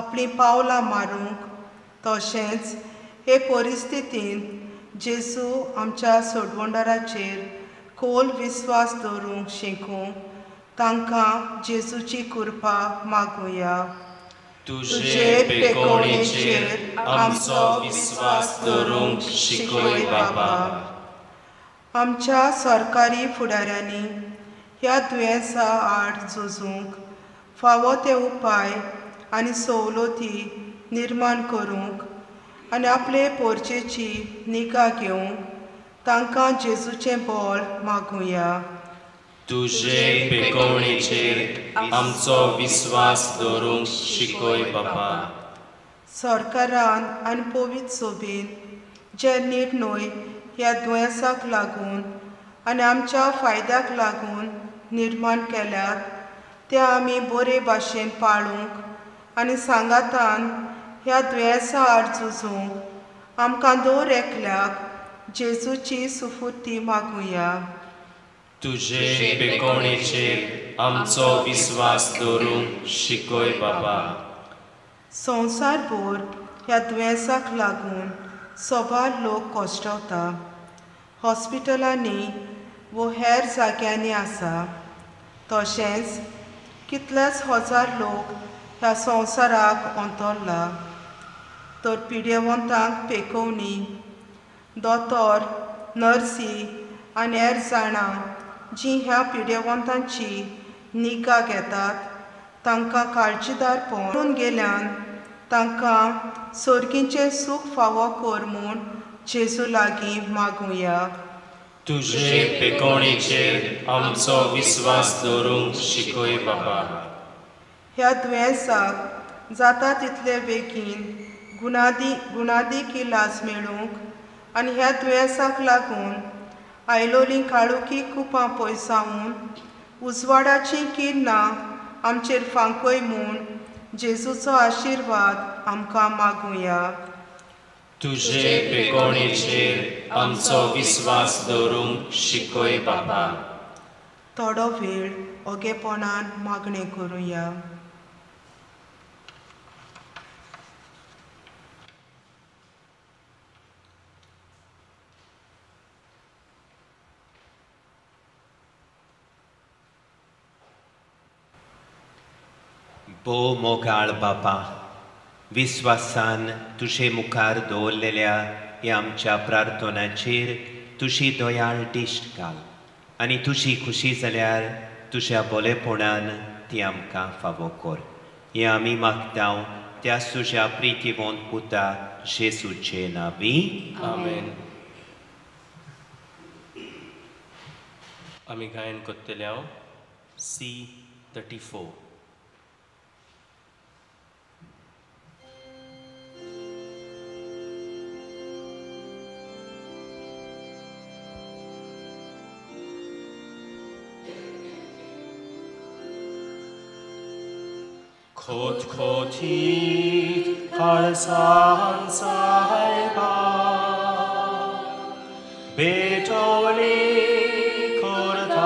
आपलीं पावलां मारूंक तशेंच हे परिस्थितीन जेजू आमच्या सोडवंडराचेर खोल विस्वास दवरूंक शिकूंक तांकां जेजूची कृपा मागुया. तुजे बेकोणेचेर आमचो विस्वास दवरूंक शिकोय बाबा आमच्या सरकारी फुडाऱ्यांनी ह्या दुयेंसा आड झुजूंक फावो ते उपाय आनी सवलती निर्माण करूंक आनी आपले पोरचेची निगा घेवंक तांकां जेजूचें बळ मागुया. तुजे बेकोणेचेर आमचो विस्वास दवरूंक शिकोय बाबा. सरकारान आनी पवित्र सोबीन जे निर्णय ह्या दुयेंसाक लागून आनी आमच्या फायद्याक लागून निर्माण केल्यात ते आमी बरे भाशेन पाळूंक आनी सांगातान ह्या दुयेंसा आड झुजूंक आमकां दर एकल्याक जेजूची सुफुर्ती मागुया. तुजे बेकोणेचेर आमचो विस्वास दवरूंक शिकोय बाबा. संवसारभर ह्या दुयेंसाक लागून सबार लोक कोश्टवता हॉस्पिटलांनी वो हेर जाग्यांनी आसा. तशेंच कितलेच हजार लोक ह्या संवसाराक अंतरला तर पिडेवंतांक पेकोवणी दोतोर नर्सी आनी हेर जाणां जीं ह्या पिडेवंतांची निगा घेतात तांकां काळजीदारपण करून गेल्यान तांकां सर्गीचें सूख फावो कर म्हूण जेजू लागीं मागुया. तुजे पेकोणेचेर आमचो विस्वास दवरूंक शिकय बाबा. ह्या दुयेंसाक जाता तितले बेगीन गुणादी गुणादीक इलाज मेळूंक आनी ह्या दुयेंसाक लागून आयलोलीं काळुकी कुपां पयसावन उजवाडाची किन्नां आमचेर फांकय म्हूण जेजूचो आशिर्वाद आमकां मागुया. तुजे पेकोणेचेर आमचो विस्वास दवरूंक शिकय बाबा. थोडो वेळ ओगेपणान मागणें करुया. पो मोगाळ बापा विस्वासान तुझे मुखार दवरलेल्या ह्या आमच्या प्रार्थनाचेर तुझी दोयाळ दिश्ट घाल आनी तुजी खुशी जाल्यार तुज्या बोलेपणान ती आमकां फावो कर. हें आमी मागतां त्या तुज्या प्रितीवंत पुता जेसूचे नावी आमेन. आमी गायन करतले हांव C thirty four. Tot cotit calzansaiba, betoli cordatuca.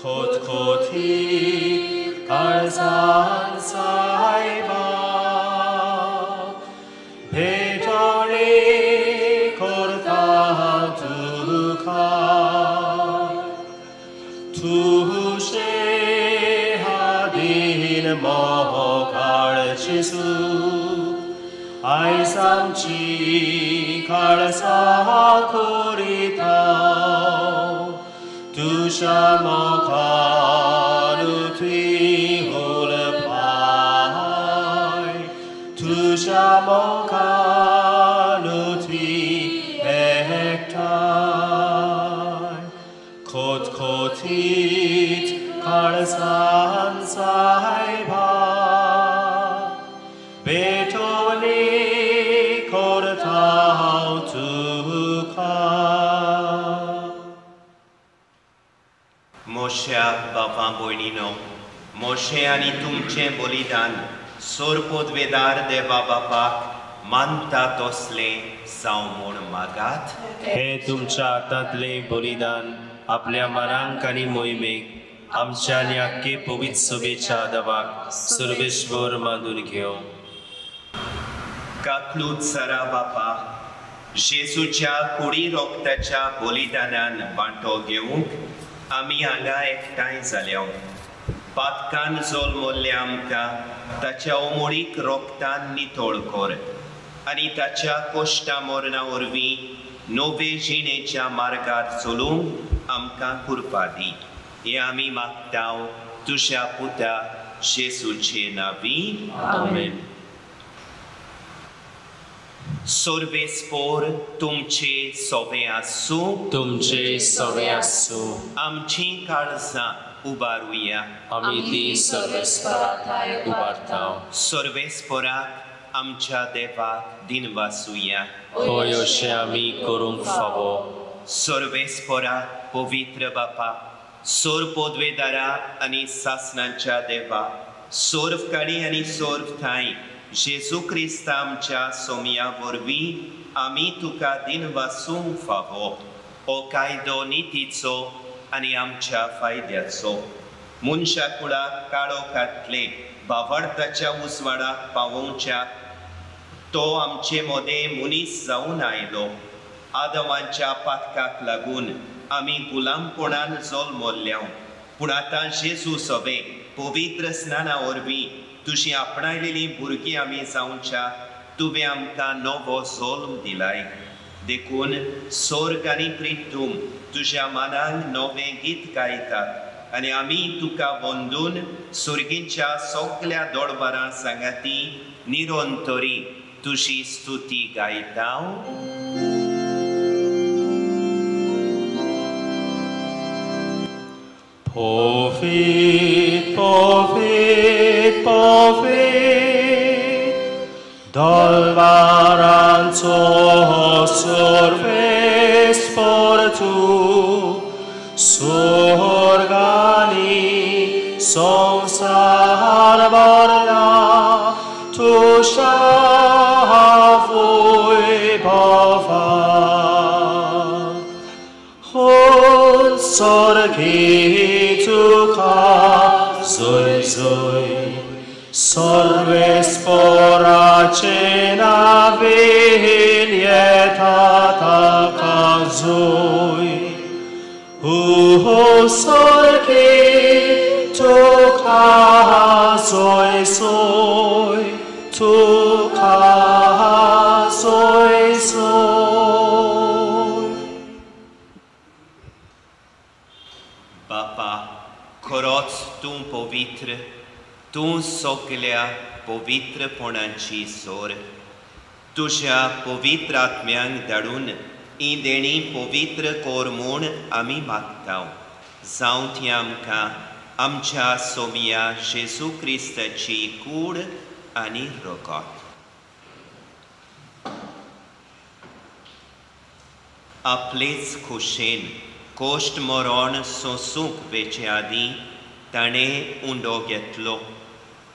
Tot cotit calzansaiba, Yesu, ai samchi kalsa korita, tu shama kalu tui pai, tu shama kalu tui kot kotit kalsa भयणीनो मोशे आनी तुमचें बलिदान सोरपोदवेदार देवा बापाक मानता तसलें जावं म्हूण मागात हे तुमच्या हातांतले बलिदान आपल्या मनांक आनी मोहिमेक आमच्या आख्खे पवित्र सभेच्या दबाक सर्वेश्वर मांडून घेवं काकलूत सरा बापा जेजूच्या कुडी रोगताच्या बलिदानान वांटो घेवंक आमी हांगा एकठांय जाल्या पातकान जोल मोल्ले आमकां ताच्या ओमोडीक रोगतान नितोळ कर आनी ताच्या कोश्टा मोरणा वरवीं नवे जिणेच्या मार्गार चलूंक आमकां कुरपा दी हें आमी आमेन सोर्वेस्पोर तुमचे सोवे आसूं तुमचे सवे आसूं आमची काळजां उबारुया आमी ती सर्वेस्पराताय उबारता सोर्वेस्पोराक आमच्या देवाक दिनवासुया होय अशें आमी करूंक फावो सोर्वेस्पोराक पवित्र बापा सोर पोदवेदारा आनी सासणांच्या देवा सोर्व काळी आनी सोर्व थाय जेजू क्रिस्त आमच्या सोमया वरवीं आमी तुका दिन वासूंक फावो हो कायदो नितीचो आनी आमच्या फायद्याचो मनशा कुळाक काळोखांतले बावडताच्या उसवाडाक पावोवच्या तो आमचे मोदे मुनीस जावन आयलो आदवांच्या पातकाक लागून आमी गुलामपणान जोल मोल्ल्या पूण आतां जेजू सोबे पवित्र स्नाना वरवीं तुजी आपणायलेलीं भुरगीं आमी जावच्या तुवें आमकां नवो जोल्म दिलाय. देखून सोर्ग आनी प्रितूम तुज्या मनान नवें गीत गायतात. आनी आमी तुका वंदून सुर्गीच्या सगल्या दोडबारां सांगाती निरोंतरी तुझी स्तुती गायता Profit, profit, povei dal varanzo sorves portu sorgani som sarvarna tu shavui bava hol sorgi tu ka soy soy Sorve spora cena velietata casoi, Uho sorge to casoi soi, tu casoi soi. Papa, corot dum vitre, sorgituka zoi zoi Tuka zoi zoi बापा खरोच तूं पवित्र तूं सगल्या पवित्रपणाची सोर तुज्या पवित्र आत्म्यांक धाडून ही देणी पवित्र कोर म्हूण आमी मागता जावं ती आमकां आमच्या सोमिया जेजू क्रिस्ताची कूड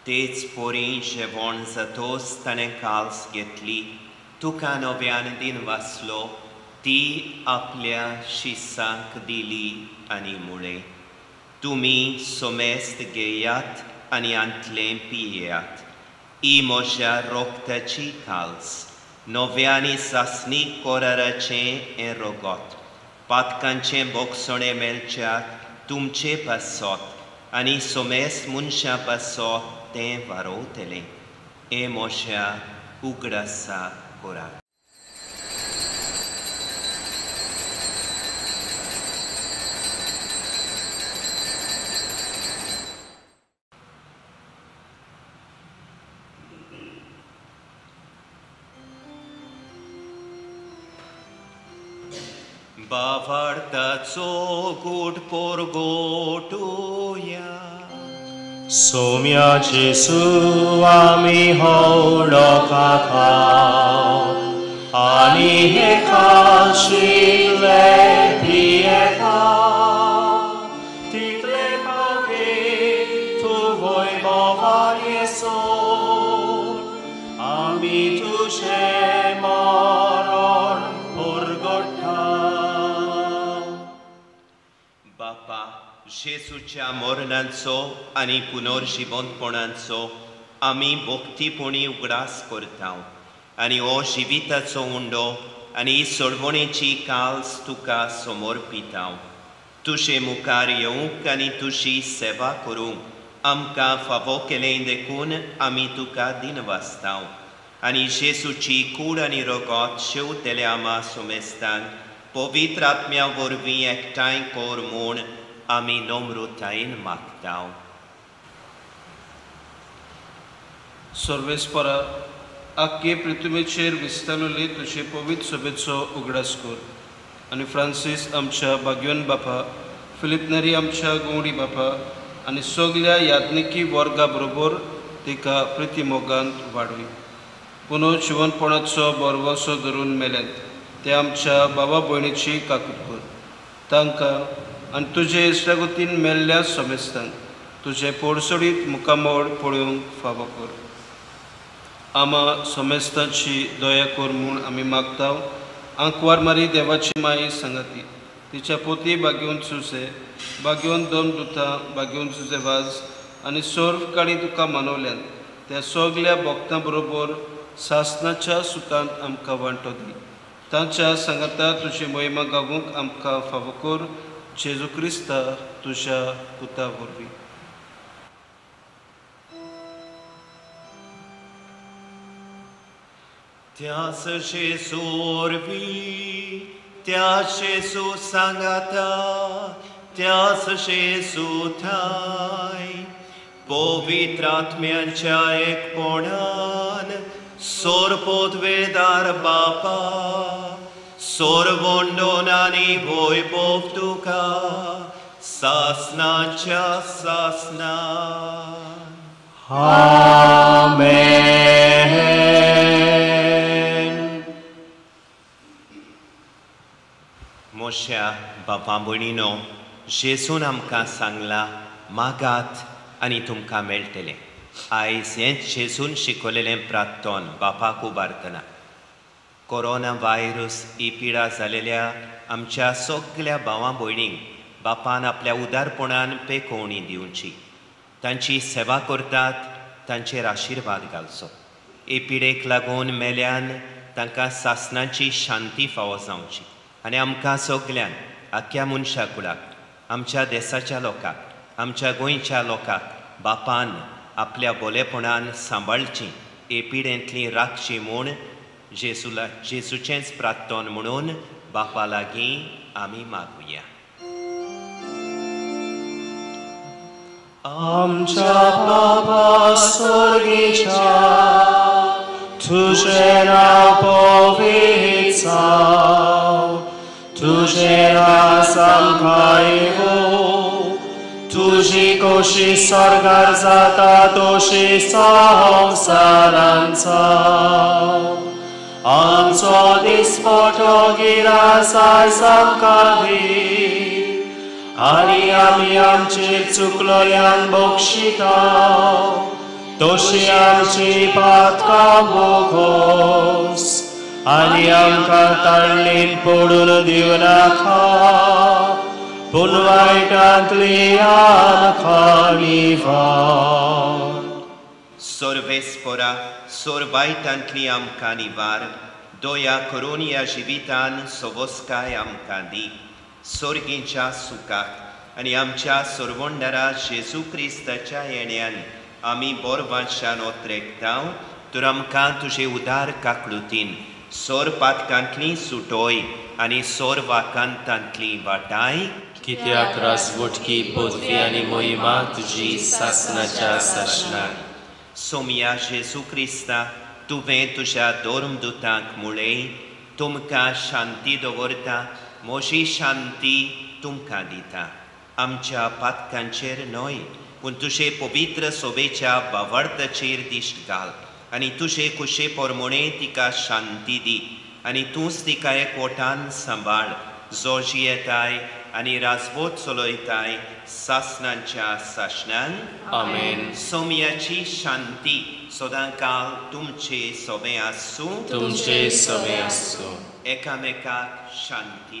ओ तुमी सोमेस्त घेयात आनी खायात ई मोशी कूड तुमचे पासत समोर पोंची तेच पोरी जेवण जातोच ताणें काल्स घेतली तुका नव्यान दिन वाचलो ती आपल्या शिसांक दिली आनी मुळे तुमी सोमेस्त घेयात आनी आंतलें पियेयात ही म्हज्या रोगताची काल्स नव्यांनी सासणी कोराराचें हें रोगोत पातकांचें बोगसणें मेलच्याक तुमचे पासत आनी सोमेस्त मनशां पासत तें वारोवतलें हें म्हज्या उगडासा कोराक बावार्ताचो गोड पोरगोटुया सोम्या जेसू आमी होडोका खाव आनी हे खाशिले पियेता तितले जेसूच्या मरणांचो आनी पुनर्जिवंतपणांचो आमी भोक्तीपणी उगडास करता आनी हो जिविताचो उंडो आनी ही सोडवणेची काल्स तुका समर्पिता तुजे मुखार येवंक आनी तुजी सेवा करूंक आमकां फावो केलें देखून आमी तुका दिन वाचता आनी जेसूची कूड आनी रोगोत शेवतेले आमा सोमेस्तांक पवित्र आत्म्या वरवीं एकठांय कोर म्हूण आमी नम्रतायेन मागता सर्वेस्परा आख्खे पृथ्वीचेर विस्तारलेली तुजे पवित्र सभेचो उगडास कर आनी फ्रांसीस आमच्या भाग्यवन बापा फिलिपनरी आमच्या गोंडी बापा आनी सगल्या याज्ञिकी वर्गा बरोबर तिका प्रिती मोगांत वाडवी पुनो जिवनपणाचो बरवसो धरून मेल्यात ते आमच्या बाबा भयणीची काकूट कर तांकां आनी तुजे इश्टागतीन मेल्ल्या समेस्तांक तुजे पोडसडीत मुखामोड पळोवंक फावो कर. आमा समेस्तांची दया कर म्हूण आमी मागता आंकवार मारी देवाची माई सांगाती. तिच्या पोती बागेवन सुसे बागेवन दोन दुतां बागेवन सुसे वाज. आनी सोर्व काळी तुका मानवल्यान. त्या सगल्या भक्तां बरोबर सासनाच्या सुतांत आमकां वांटो दी. तांच्या संगता तुजी मोहिमा गावूंक आमकां फावो कर. जेजू क्रिस्ता तुज्या पुता वरवीं त्याच शेसूरवी त्या शेसू सांगाता त्याच शेसू थाय पवित्र आत्म्यांच्या एकपणान सोर पोतवेदार बापा सोर वोंडोन आनी वैभव तुका सासनाच्या सासना मोश्या बापा भयणीनो जेसून आमकां सांगला मागात आनी तुमकां मेळटलें आयज हेंच जेसून शिकवलेलें प्रार्थोन बापाक उबारतना कोरोना व्हायरस ही पिडा जालेल्या आमच्या सगल्या भावां भयणींक बापान आपल्या उदारपणान पेकोवणी दिवची. तांची सेवा करतात तांचेर आशिर्वाद घालचो हे पिडेक लागून मेल्यान तांकां सासनाची शांती फावो जावची. आनी आमकां सगल्यांक आख्या मनशा कुळाक आमच्या देशाच्या लोकांक आमच्या गोंयच्या लोकांक बापान आपल्या बोलेपणान सांबाळची हे पिडेंतली राखची म्हूण जेसूला जेसूचेंच प्रार्थोन म्हणून बापा लागीं आमी मागुया आमच्या बाबा स्वर्गीच्या तुझे नाव पवित्र जाव तुझे रास आमकां येवो तुझी कोशी स्वर्गार जाता तशी संवसारांत जाव आमचो दिसपटो गिरास आयज आमकां दी आनी आमी आमचेर चुकलोल्यांक बक्षिता तशी आमची पातकां बोगोस आनी आमकां ताळणेन पडून दिव नाका पूण वायटांतली आमकां निवार सोर्वेस्पोरा सोर वायटांतली आमकां निवार दोया करून ह्या जिवितान आमकां दी सोर्गींच्या सुखाक आनी आमच्या सोरवोंडारा जेजू क्रिस्ताच्या येण्यान आमी बोरवांशान ओत्रेकताव तर आमकां तुजे उदार काकळुतीन सोर पातकांतली सुटोय आनी सोर वाकांतांतली वाटाय कित्याक राजवटकी पदवी आनी मोहिमा तुजी सासनाच्या सासनान सोमया जेजू क्रिस्ता तुवें तुज्या दोरमदुतांक मुळय तुमकां शांती दवरता मोशी शांती तुमकां दिता आमच्या पातकांचेर न्हय पूण तुजे पवित्र सोबेच्या बावर्ताचेर दिश्ट घाल आनी तुजे कुशे पोरमोणे तिका शांती दी आनी तूंच तिका एकवटान सांबाळ जो जियेताय आनी राजवोत चलयताय सासनांच्या सासनान आमेन सोम्याची शांती सदांकाल तुमचे सोबे आसूं तुमचे सवे आसूं एकामेकाक शांती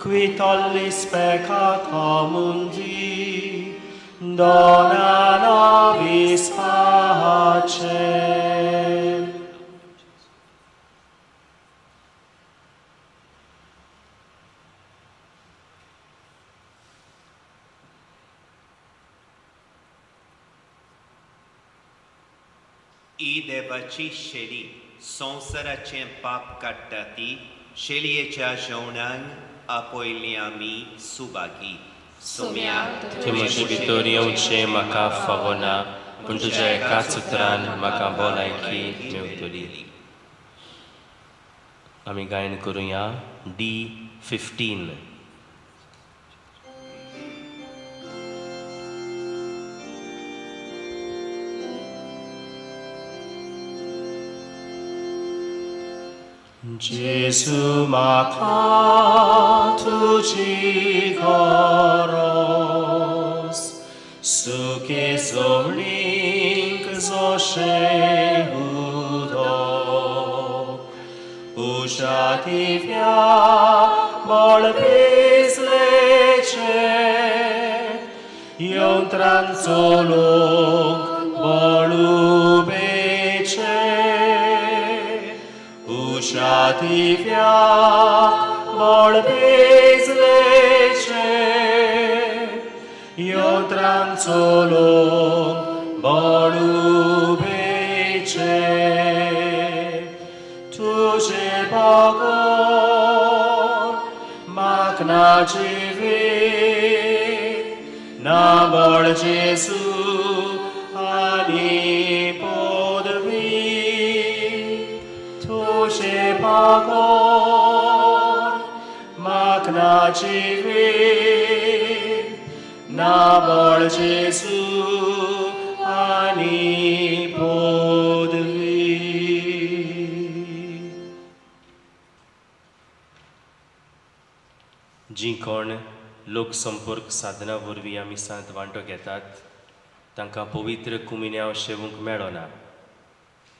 qui tollis peccata mundi, dona nobis pace. Ide vaci sheli, sonsara cem pap kattati, sheli e apoiliami subaki. Timoji Vitorio che maka favona, puntuja katsutran maka bola ki meuturi. Amigain Kurunya D15. 지수 마타 투지가로스 수케솔링 그소셰우도 우샤티비아 멀비슬레체 용트란솔로 Tiviac, volpis lece, io tranzolo volubece, tu ce poco magna civi, na volcis magna civit, nabol Jesu, ani जी जीं कोण लोकसंपर्क साधना वरवीं आमी सांत वांटो घेतात तांकां पवित्र कुमिन्यांव शेवूंक मेळना.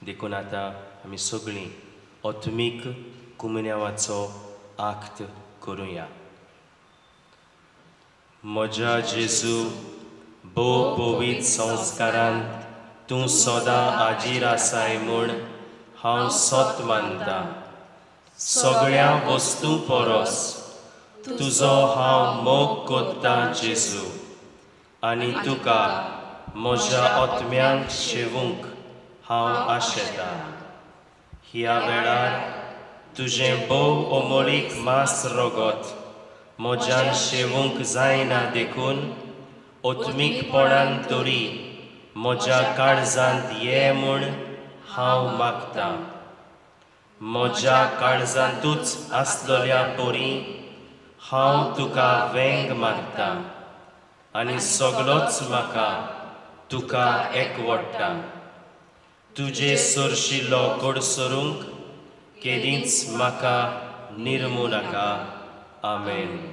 देखून आतां आमी सगळीं अत्मीक कुमिन्यांवाचो आक्त करुया. म्हज्या जेजू भोव पवित्र संस्कारांत तूं सदां आजीर आसाय म्हूण हांव सत मानतां सगळ्या वस्तू परस तुजो हांव मोग कोत्तां जेजू आनी तुका म्हज्या ओतम्यांक शेवूंक हांव आशेतां ह्या वेळार तुजें भोव अमोलीक मास रोगत म्हज्यान शेवूंक जायना देखून ओतमीकपणान तरी म्हज्या काळजांत ये म्हूण हांव मागतां म्हज्या काळजांतूच आसलेल्या पोरी हांव तुका वेंग मागतां आनी सगळोच म्हाका तुका एकवडटा तुजे सरशिल्लो गोडसरूंक केदींच म्हाका निर्मू नाका आमेन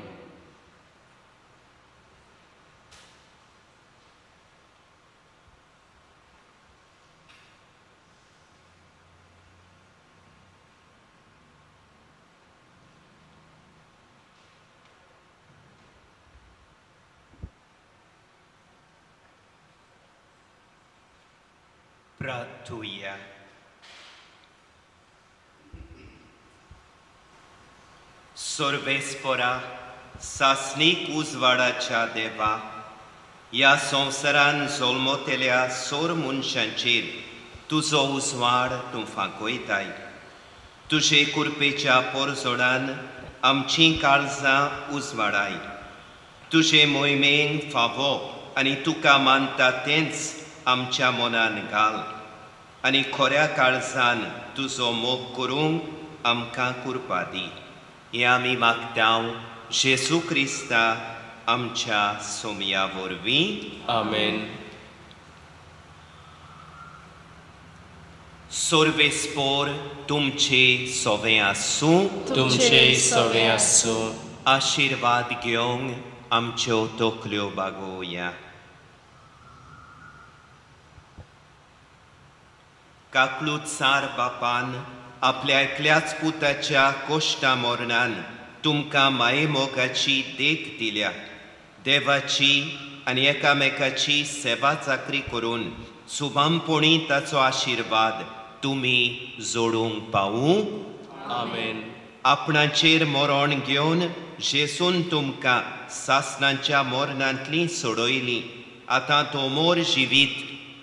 Pratuja. सर्वेस्परा सासनीक उजवाडाच्या देवा ह्या संवसारान जल्मतेल्या सोर मनशांचेर तुजो उजवाड तूं फांकयताय तुजे कुरपेच्या पोरजोडान आमचीं काळजां उजवाडाय तुजे मोहिमेन फावो आनी तुका मानता तेंच आमच्या मनान घाल आनी खऱ्या काळजान तुजो मोग करूंक आमकां कुरपा दी हें आमी मागतांव जेजू क्रिस्ता आमच्या सोमया वरवीं आमेन सोर्वेस्पोर तुमचे सोवें आसूं तुमचे सगळें आसूं आशिर्वाद घेवंक आमच्यो तोकल्यो बागोवया काकलूतसार बापान आपल्या एकल्याच पुताच्या कोश्टा मोरणान तुमकां माये मोगाची देख दिल्या देवाची आनी एकामेकाची सेवा चाकरी करून सुभामपणी ताचो आशिर्वाद तुमी जोडूंक पावूं आमेन आपणाचेर मरण घेवन जेसून तुमकां सासणांच्या मरणांतलीं सोडयलीं आतां तो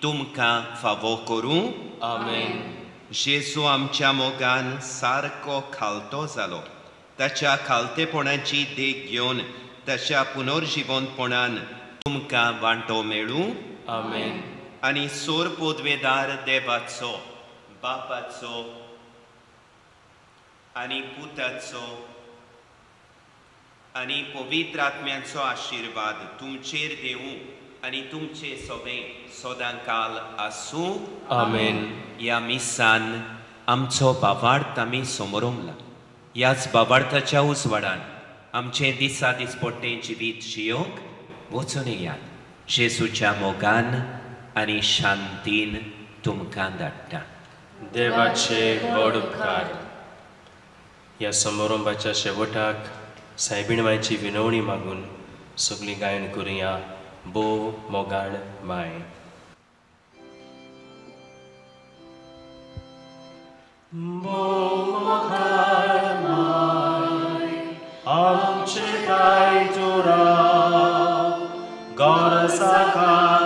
मोर जिवीत तुमकां फावो करूं आमेन जेजू आमच्या मोगान सारको खालतो जालो ताच्या खालतेपणाची देख घेवन तशा पुनर्जिवंतपणान तुमकां वांटो मेळूं आमेन आनी सोर पोदवेदार देवाचो बापाचो आनी पुताचो आनी पवित्र आत्म्याचो आशिर्वाद आनी तुमचे सोबे सदांकाल आसूं आमेन ह्या मिसान आमचो बाबार्थ आमी समोरूंक ह्याच बाबार्थाच्या उजवाडान आमचे दिसा दिसपट्टे जिवीत जियोंक वचून येयात जेसूच्या मोगान आनी शांतीन तुमकां धाडटा देवाचे व्हड उपकार ह्या समारंभाच्या शेवटाक सायबीण मायची विनवणी मागून सगळी गायन करुया बो मोगाण माय आमचे काय तुरा गरजा काका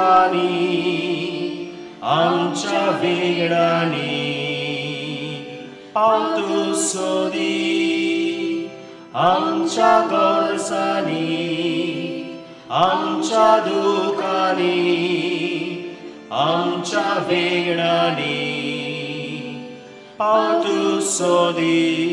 दुखानी आमच्या वेगळांनी पावतू सोदी आमच्या गोरसानी आमच्या दुखानी आमच्या वेगळांनी पावतू सोदी.